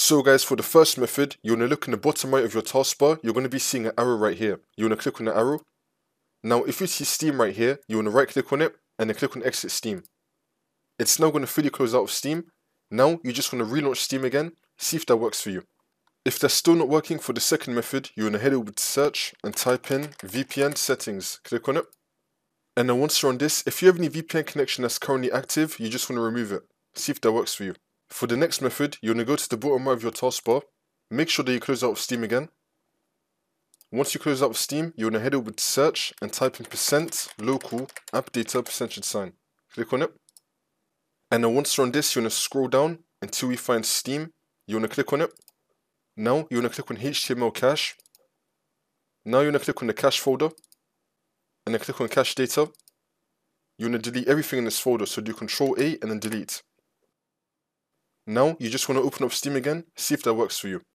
So guys, for the first method, you want to look in the bottom right of your taskbar, you're going to be seeing an arrow right here. You want to click on the arrow. Now, if you see Steam right here, you want to right click on it and then click on exit Steam. It's now going to fully close out of Steam. Now, you just want to relaunch Steam again, see if that works for you. If that's still not working for the second method, you want to head over to search and type in VPN settings. Click on it. And then once you're on this, if you have any VPN connection that's currently active, you just want to remove it. See if that works for you. For the next method, you want to go to the bottom right of your taskbar, make sure that you close out of Steam again. Once you close out of Steam, you're going to head over to search and type in percent local app data percentage sign. Click on it. And then once you're on this, you're going to scroll down until you find Steam. You want to click on it. Now you want to click on HTML cache. Now you want to click on the cache folder. And then click on cache data. You want to delete everything in this folder, so do Control A and then delete. Now you just want to open up Steam again, see if that works for you.